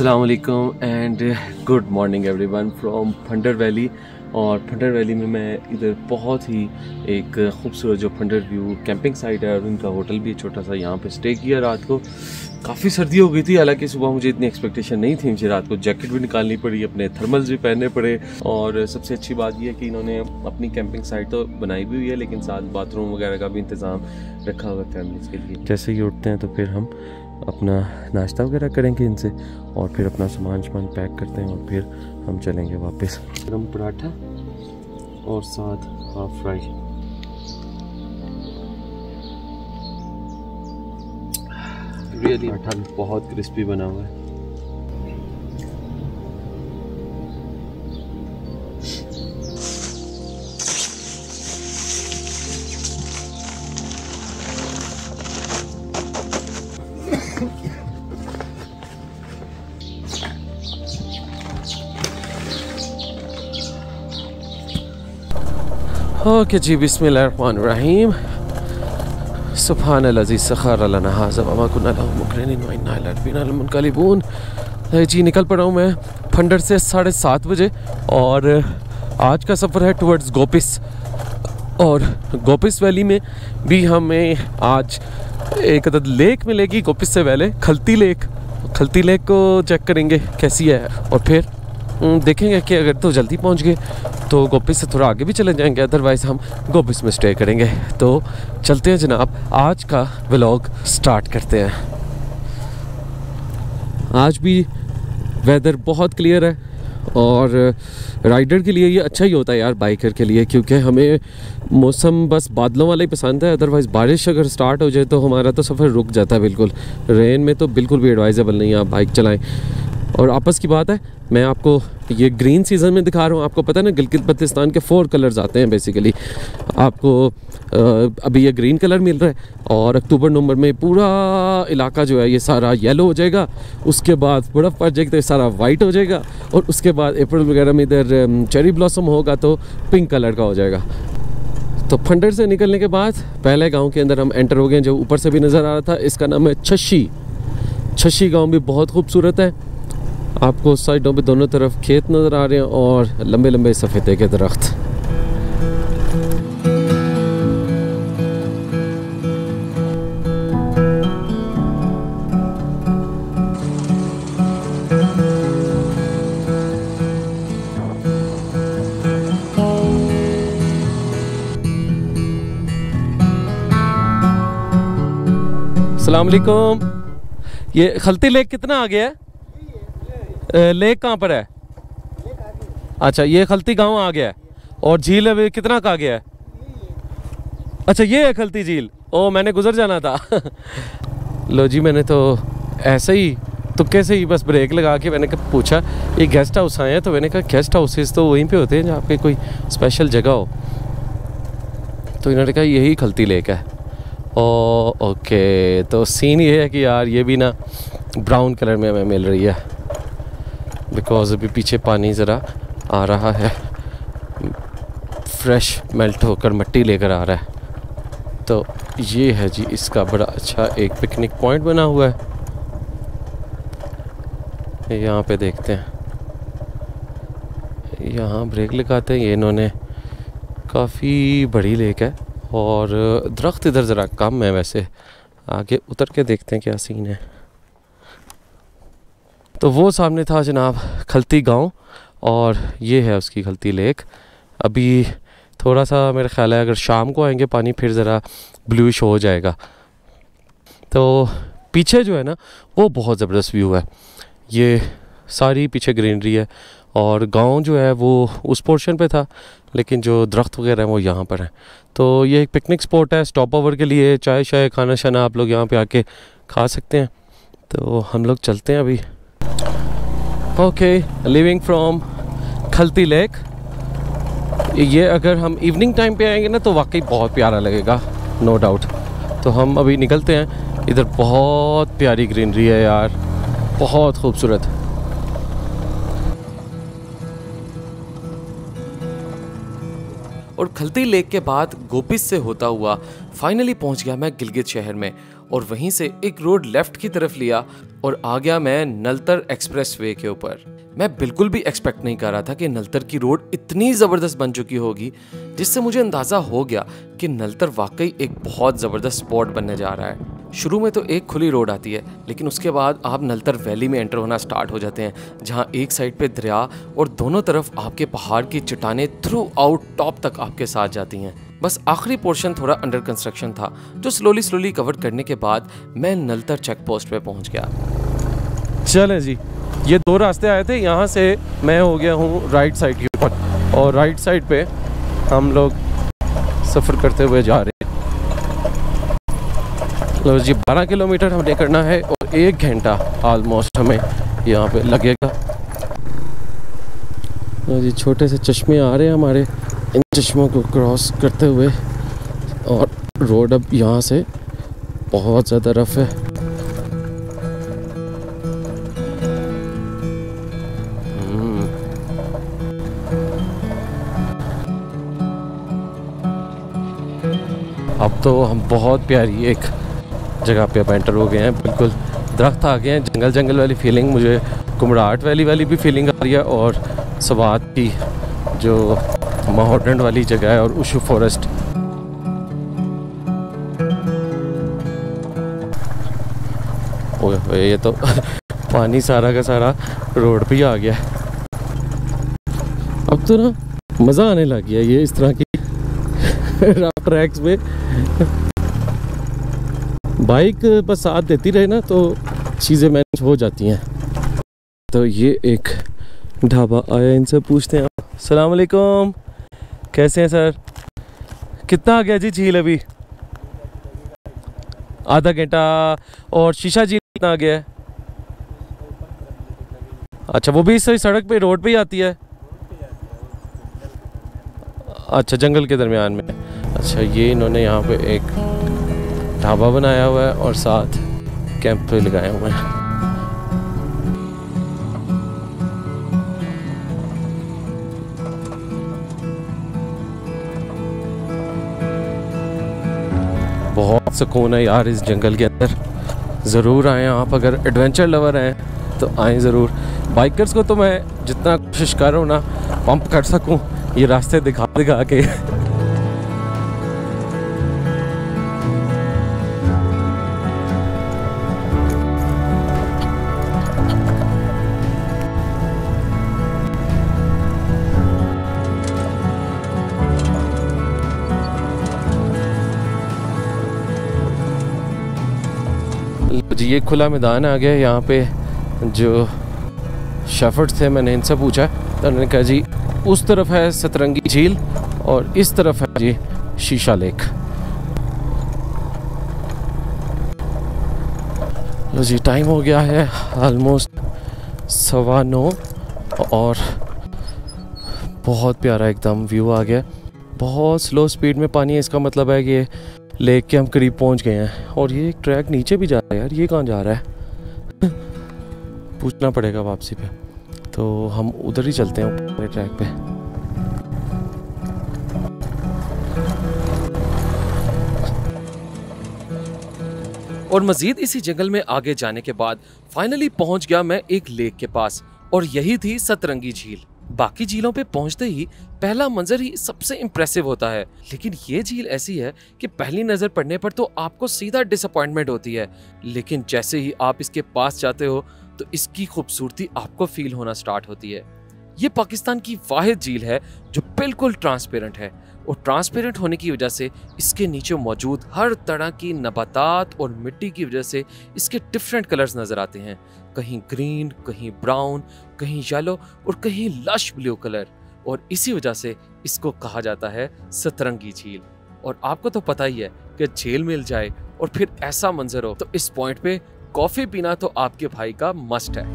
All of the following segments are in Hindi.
वालेकुम and good morning everyone from Phander valley और फंडर वैली में मैं इधर बहुत ही एक खूबसूरत जो फंडर व्यू कैंपिंग साइट है और उनका होटल भी छोटा सा यहाँ पे स्टे किया रात को। काफ़ी सर्दी हो गई थी, हालाँकि सुबह मुझे इतनी एक्सपेक्टेशन नहीं थी, मुझे रात को जैकेट भी निकालनी पड़ी, अपने थर्मल्स भी पहनने पड़े। और सबसे अच्छी बात यह है कि इन्होंने अपनी कैंपिंग साइट तो बनाई भी हुई है, लेकिन साथ बाथरूम वगैरह का भी इंतज़ाम रखा हुआ फैमिलीज़ के लिए। जैसे ही उठते हैं तो फिर हम अपना नाश्ता वगैरह करेंगे इनसे और फिर अपना सामान सामान पैक करते हैं और फिर हम चलेंगे वापस। गर्म पराठा और साथ हाफ़ फ्राई पराठा बहुत क्रिस्पी बना हुआ है। ओके जी बिस्मिल्लाहिर्रहमानिर्रहीम सुबहान अज़ीज़ सखार मुनकलिबून जी निकल पड़ा हूँ मैं फंडर से साढ़े सात बजे और आज का सफ़र है टुवर्ड्स गोपिस और गोपिस वैली में भी हमें आज एक अदद लेक मिलेगी गोपिस से पहले खलती लेक खलती लेक को चेक करेंगे, कैसी है? और फिर? देखेंगे कि अगर तो जल्दी पहुँच गए तो गोपिस से थोड़ा आगे भी चले जाएँगे अदरवाइज़ हम गोपिस में स्टे करेंगे। तो चलते हैं जनाब, आज का व्लॉग स्टार्ट करते हैं। आज भी वेदर बहुत क्लियर है, और राइडर के लिए ये अच्छा ही होता है यार बाइकर के लिए, क्योंकि हमें मौसम बस बादलों वाला ही पसंद है अदरवाइज़ बारिश अगर स्टार्ट हो जाए तो हमारा तो सफ़र रुक जाता है बिल्कुल। रेन में तो बिल्कुल भी एडवाइजेबल नहीं है, आप बाइक चलाएँ। और आपस की बात है, मैं आपको ये ग्रीन सीज़न में दिखा रहा हूँ। आपको पता है ना, गिलगित बल्तिस्तान के फोर कलर्स आते हैं बेसिकली आपको अभी ये ग्रीन कलर मिल रहा है और अक्टूबर, नवंबर में पूरा इलाका जो है, ये सारा येलो हो जाएगा। उसके बाद बर्फ़ पड़ जाएगी तो ये सारा वाइट हो जाएगा। और उसके बाद अप्रैल वगैरह में इधर चेरी ब्लॉसम होगा तो पिंक कलर का हो जाएगा। तो फंडर से निकलने के बाद, पहले गाँव के अंदर हम एंटर हो गए जो ऊपर से भी नज़र आ रहा था। इसका नाम है छशी। छशी गाँव भी बहुत खूबसूरत है। आपको साइडों पे दोनों तरफ़ खेत नज़र आ रहे हैं और लंबे लंबे सफ़ेदे के दरख्त। अलकुम। ये खलती लेक कितना आ गया है? लेक कहाँ पर है? अच्छा ये खलती गाँव आ गया है। और झील अभी कितना का गया है? अच्छा ये है खलती झील। ओ, मैंने गुजर जाना था। लो जी, मैंने तो ऐसे ही तुक्के से ही बस ब्रेक लगा के मैंने कहा, पूछा, ये गेस्ट हाउस आए हैं? तो मैंने कहा गेस्ट हाउसेस तो वहीं पे होते हैं जहाँ पे कोई स्पेशल जगह हो। तो इन्होंने कहा, यही खलती लेक है। ओ ओके तो सीन ये है कि यार ये भी ना ब्राउन कलर में हमें मिल रही है। बिकॉज़ अभी पीछे पानी ज़रा आ रहा है। फ्रेश मेल्ट होकर मट्टी लेकर आ रहा है। तो ये है जी, इसका बड़ा अच्छा एक पिकनिक पॉइंट बना हुआ है। यहाँ पे देखते हैं। यहाँ ब्रेक लगाते हैं। ये इन्होंने काफ़ी बड़ी लेक है और दरख्त इधर ज़रा कम है वैसे। आगे उतर के देखते हैं क्या सीन है। तो वो सामने था जनाब खलती गाँव, और ये है उसकी खलती लेक। अभी थोड़ा सा मेरा ख्याल है, अगर शाम को आएँगे पानी, फिर ज़रा ब्लूश हो जाएगा। तो पीछे जो है ना, वो बहुत ज़बरदस्त व्यू है। ये सारी पीछे ग्रीनरी है, और गाँव जो है वो उस पोर्शन पे था, लेकिन जो दरख्त वगैरह हैं वो यहाँ पर हैं। तो ये एक पिकनिक स्पॉट है स्टॉप ओवर के लिए चाय शाय खाना शाना आप लोग यहाँ पे आके खा सकते हैं। तो हम लोग चलते हैं अभी। Okay living from Khalti lake ये अगर हम इवनिंग टाइम पे आएँगे ना तो वाकई बहुत प्यारा लगेगा नो no डाउट तो हम अभी निकलते हैं। इधर बहुत प्यारी ग्रीनरी है यार। बहुत खूबसूरत। और खलती लेक के बाद गोपिस से होता हुआ फाइनली पहुँच गया मैं गिलगित शहर में। और वहीं से एक रोड लेफ़्ट की तरफ़ लिया और आ गया मैं नलतर एक्सप्रेस वे के ऊपर। मैं बिल्कुल भी एक्सपेक्ट नहीं कर रहा था कि नलतर की रोड इतनी ज़बरदस्त बन चुकी होगी, जिससे मुझे अंदाज़ा हो गया कि नलतर वाकई एक बहुत ज़बरदस्त स्पॉट बनने जा रहा है। शुरू में तो एक खुली रोड आती है, लेकिन उसके बाद आप नलतर वैली में एंटर होना स्टार्ट हो जाते हैं, जहाँ एक साइड पे दरिया और दोनों तरफ़ आपके पहाड़ की चट्टाने थ्रू आउट टॉप तक आपके साथ जाती हैं। बस आखिरी पोर्शन थोड़ा अंडर कंस्ट्रक्शन था, जो स्लोली स्लोली कवर करने के बाद मैं नलतर चेक पोस्ट पे पहुँच गया। चले जी, ये दो रास्ते आए थे, यहाँ से मैं हो गया हूँ राइट साइड के ऊपर और राइट साइड पे हम लोग सफ़र करते हुए जा रहे हैं। जी 12 किलोमीटर हमने करना है और एक घंटा ऑलमोस्ट हमें यहाँ पे लगेगा। जी, छोटे से चश्मे आ रहे हैं हमारे। इन चश्मों को क्रॉस करते हुए और रोड अब यहाँ से बहुत ज़्यादा रफ है। अब तो हम बहुत प्यारी एक जगह पे अब एंटर हो गए हैं, बिल्कुल दरख्त आ गए हैं, जंगल जंगल वाली फीलिंग मुझे कुमराट वैली वाली भी फीलिंग आ रही है और सवात की जो मॉडर्न वाली जगह है और उशू फॉरेस्ट। ओए ये तो पानी सारा का सारा रोड पे आ गया। अब तो ना मज़ा आने लग गया ये इस तरह की ट्रैक्स पे बाइक बस साथ देती रहे ना तो चीज़ें मैनेज हो जाती हैं। तो ये एक ढाबा आया इनसे पूछते हैं सलाम अलैकुम। कैसे हैं सर? कितना आ गया जी झील अभी? आधा घंटा। और शीशा झील कितना आ गया है? अच्छा वो भी इस सड़क पे, रोड पे ही आती है? अच्छा जंगल के दरमियान में। अच्छा ये इन्होंने यहाँ पे एक ढाबा बनाया हुआ है और साथ कैंप लगाए हुए हैं। सुकून है यार इस जंगल के अंदर। ज़रूर आएँ आप, अगर एडवेंचर लवर हैं तो आएँ ज़रूर। बाइकर्स को तो मैं जितना कोशिश कर रहा हूँ ना पंप कर सकूँ। ये रास्ते दिखा दिखा के। जी, ये खुला मैदान आ गया यहाँ पे जो शेफर्ड थे, मैंने इनसे पूछा तो उन्होंने कहा, जी, उस तरफ़ है सतरंगी झील और इस तरफ़ है जी शीशा लेक। लो जी टाइम हो गया है ऑलमोस्ट सवा नौ और बहुत प्यारा एकदम व्यू आ गया। बहुत स्लो स्पीड में पानी है, इसका मतलब है कि लेक के हम करीब पहुँच गए हैं। और ये एक ट्रैक नीचे भी जा यार, ये कहाँ जा रहा है? पूछना पड़ेगा वापसी पे। तो हम उधर ही चलते हैं ट्रैक पे। और मजीद इसी जंगल में आगे जाने के बाद फाइनली पहुँच गया मैं एक लेक के पास, और यही थी सतरंगी झील। बाकी झीलों पे पहुँचते ही पहला मंजर ही सबसे इम्प्रेसिव होता है। लेकिन ये झील ऐसी है कि पहली नज़र पड़ने पर तो आपको सीधा डिसअपॉइंटमेंट होती है। लेकिन जैसे ही आप इसके पास जाते हो तो इसकी खूबसूरती आपको फील होना स्टार्ट होती है। ये पाकिस्तान की वाहिद झील है, जो बिल्कुल ट्रांसपेरेंट है। और ट्रांसपेरेंट होने की वजह से इसके नीचे मौजूद हर तरह की नबातात और मिट्टी की वजह से इसके डिफरेंट कलर्स नज़र आते हैं। कहीं ग्रीन, कहीं ब्राउन, कहीं येलो और कहीं लश ब्लू कलर और इसी वजह से इसको कहा जाता है सतरंगी झील. और आपको तो पता ही है कि झील मिल जाए और फिर ऐसा मंजर हो तो इस पॉइंट पे कॉफ़ी पीना तो आपके भाई का मस्ट है.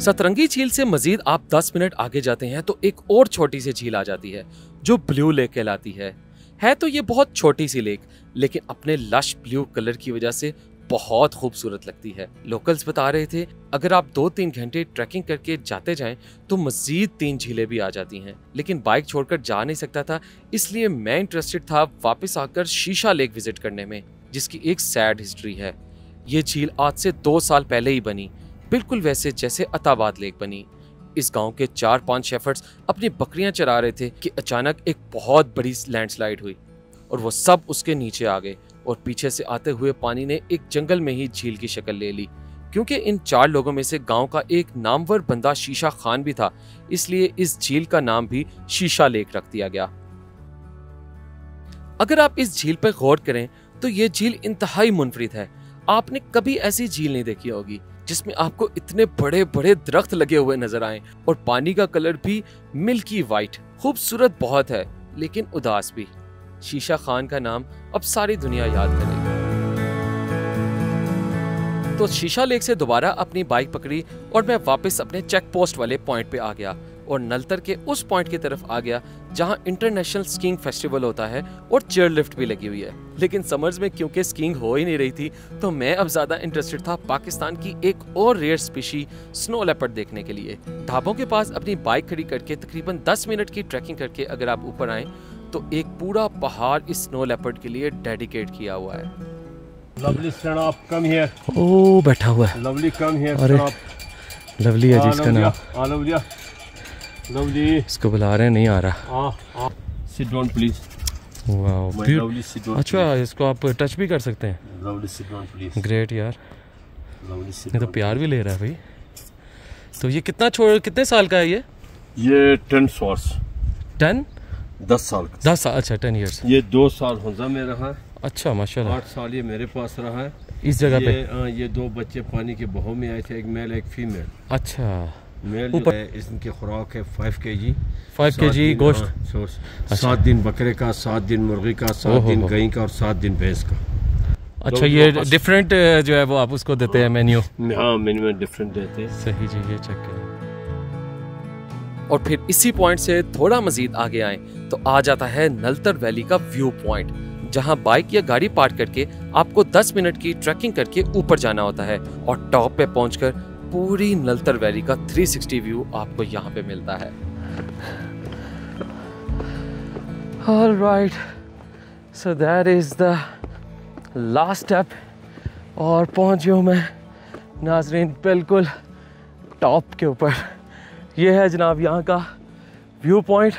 सतरंगी झील से मजीद आप 10 मिनट आगे जाते हैं तो एक और छोटी सी झील आ जाती है, जो ब्लू लेक कहलाती है. है तो ये बहुत छोटी सी लेक, लेकिन अपने लश ब्लू कलर की वजह से बहुत खूबसूरत लगती है। लोकल्स बता रहे थे, अगर आप दो तीन घंटे ट्रैकिंग करके जाते जाएँ तो मजीद तीन झीलें भी आ जाती हैं। लेकिन बाइक छोड़कर जा नहीं सकता था, इसलिए मैं इंटरेस्टेड था वापस आकर शीशा लेक विज़िट करने में, जिसकी एक सैड हिस्ट्री है। ये झील आज से दो साल पहले ही बनी, बिल्कुल वैसे जैसे अताबाद लेक बनी। इस गाँव के चार पाँच शेफर्ड्स अपनी बकरियाँ चरा रहे थे कि अचानक एक बहुत बड़ी लैंडस्लाइड हुई और वो सब उसके नीचे आ गए और पीछे से आते हुए पानी ने एक जंगल में ही झील की शक्ल ले ली। क्योंकि इन चार लोगों में से गाँव का एक नामवर बंदा शीशा खान भी था, इसलिए इस झील का नाम भी शीशा लेक रख दिया गया। अगर आप इस झील पर गौर करें तो ये झील इंतहाई मुनफरिद है। आपने कभी ऐसी झील नहीं देखी होगी। जिसमें आपको इतने बड़े बड़े दरख्त लगे हुए नज़र आए और पानी का कलर भी मिल्की वाइट खूबसूरत बहुत है, लेकिन उदास भी। शीशा खान का नाम अब सारी दुनिया याद करेगी तो शीशा लेक से दोबारा अपनी बाइक पकड़ी और मैं वापस अपने चेक पोस्ट वाले पॉइंट पे आ गया और नलतर के उस पॉइंट की तरफ़ आ गया जहाँ इंटरनेशनल स्कीइंग फेस्टिवल होता है और चेयर लिफ्ट भी लगी हुई है। लेकिन समर्स में क्योंकि स्कीइंग हो ही नहीं रही थी तो मैं अब ज़्यादा इंटरेस्टेड था पाकिस्तान की एक और रेयर स्पीशी स्नो लेपर्ड देखने के लिए। ढाबों के पास अपनी बाइक खड़ी करके तकरीबन 10 मिनट की ट्रैकिंग करके अगर आप ऊपर आए तो एक पूरा पहाड़ इस स्नो लेपर्ड के लिए डेडिकेट किया हुआ है। लवली ओ बैठा हुआ है। लवली come here अरे, up. लवली है जी हाँ, लवलिया, इसको बुला रहे हैं नहीं आ रहा। हाँ हाँ down अच्छा इसको आप टच भी कर सकते हैं। ग्रेट यार। ये तो प्यार भी ले रहा है भाई। तो ये कितना छोड़ कितने साल का है ये? ये टेन सॉर्स टेन दस साल का। दस साल अच्छा टेन ईयर्स ये दो साल हंजा में रहा अच्छा माशाल्लाह। आठ साल ये मेरे पास रहा है। इस जगह ये पे हाँ, ये दो बच्चे पानी के बहाव में आए थे एक मेल एक फीमेल अच्छा। ऊपर- है इनकी खुराक है फाइव के जी फाइव के जी गोश्त। सात दिन बकरे का सात दिन मुर्गी का सात दिन हो। गाय का और सात दिन भैंस का। अच्छा ये डिफरेंट जो है वो आप उसको देते हैं मेन्यू हाँ मिनिमम डिफरेंट देते हैं। सही जी ये चेक करें। और फिर इसी पॉइंट से थोड़ा मजीद आगे आए तो आ जाता है नलतर वैली का व्यू पॉइंट जहाँ बाइक या गाड़ी पार्क करके आपको 10 मिनट की ट्रैकिंग करके ऊपर जाना होता है और टॉप पे पहुंचकर पूरी नलतर वैली का 360 व्यू आपको यहाँ पे मिलता है। All right, so that is the last step. और पहुँच गया मैं नाजरीन बिल्कुल टॉप के ऊपर। ये है जनाब यहाँ का व्यू पॉइंट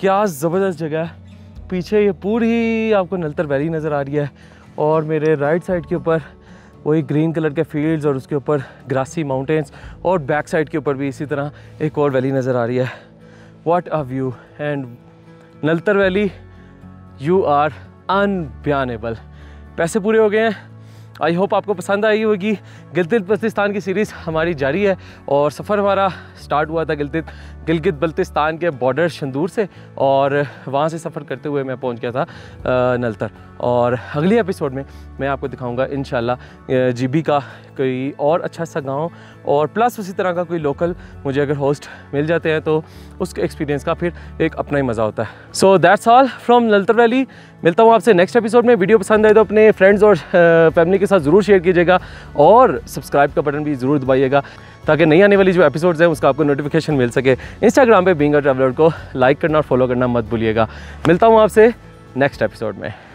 क्या ज़बरदस्त जगह है। पीछे ये पूरी आपको नलतर वैली नज़र आ रही है और मेरे राइट साइड के ऊपर वही ग्रीन कलर के फील्ड्स और उसके ऊपर ग्रासी माउंटेन्स और बैक साइड के ऊपर भी इसी तरह एक और वैली नज़र आ रही है। What a view and Naltar valley you are अनबयानेबल पैसे पूरे हो गए हैं। आई होप आपको पसंद आई होगी। गिलगित बल्तिस्तान की सीरीज़ हमारी जारी है और सफ़र हमारा स्टार्ट हुआ था गिलगित गिलगित बल्तिस्तान के बॉर्डर शंदूर से और वहाँ से सफ़र करते हुए मैं पहुँच गया था नलतर। और अगले एपिसोड में मैं आपको दिखाऊँगा इन जीबी का कोई और अच्छा सा गाँव और प्लस उसी तरह का कोई लोकल मुझे अगर होस्ट मिल जाते हैं तो उसके एक्सपीरियंस का फिर एक अपना ही मज़ा होता है। So that's all from Naltar valley. मिलता हूँ आपसे नेक्स्ट एपिसोड में। वीडियो पसंद आए तो अपने फ्रेंड्स और फैमिली के साथ ज़रूर शेयर कीजिएगा और सब्सक्राइब का बटन भी ज़रूर दबाइएगा। ताकि नई आने वाली जो एपिसोड्स हैं, उसका आपको नोटिफिकेशन मिल सके। इंस्टाग्राम पे बींग ट्रेवलर को लाइक करना और फॉलो करना मत भूलिएगा। मिलता हूँ आपसे नेक्स्ट एपिसोड में।